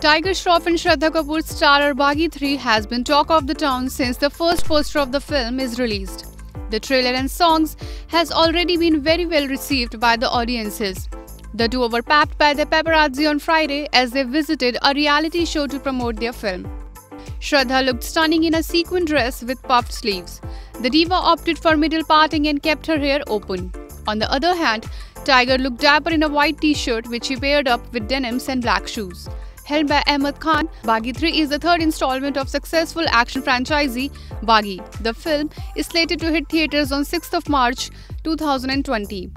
Tiger Shroff and Shraddha Kapoor's starrer Baaghi 3 has been talk of the town since the first poster of the film is released. The trailer and songs has already been very well received by the audiences. The duo were papped by the paparazzi on Friday as they visited a reality show to promote their film. Shraddha looked stunning in a sequin dress with puffed sleeves. The diva opted for middle parting and kept her hair open. On the other hand, Tiger looked dapper in a white t-shirt which he paired up with denims and black shoes helmed by Ahmed Khan, Baaghi 3 is the third installment of successful action franchisee Baaghi. The film is slated to hit theaters on 6th of March 2020.